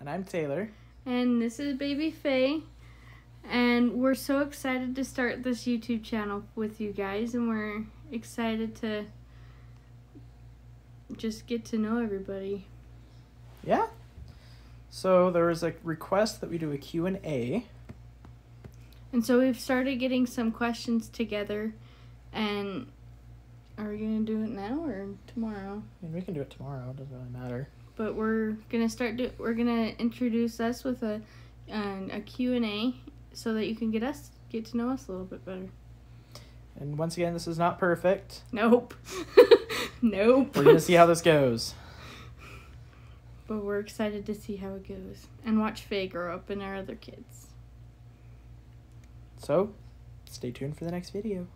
And I'm Taylor. and this is Baby Faye. And we're so excited to start this YouTube channel with you guys, and we're excited to just get to know everybody. Yeah. So there was a request that we do a Q&A. And so we've started getting some questions together, and are we gonna do it now or tomorrow? I mean, we can do it tomorrow. It doesn't really matter. But we're gonna start. Do, we're gonna introduce us with a an a Q and A, so that you can get us get to know us a little bit better. And once again, this is not perfect. Nope. nope. We're going to see how this goes. But we're excited to see how it goes and watch Faye grow up and our other kids. So, stay tuned for the next video.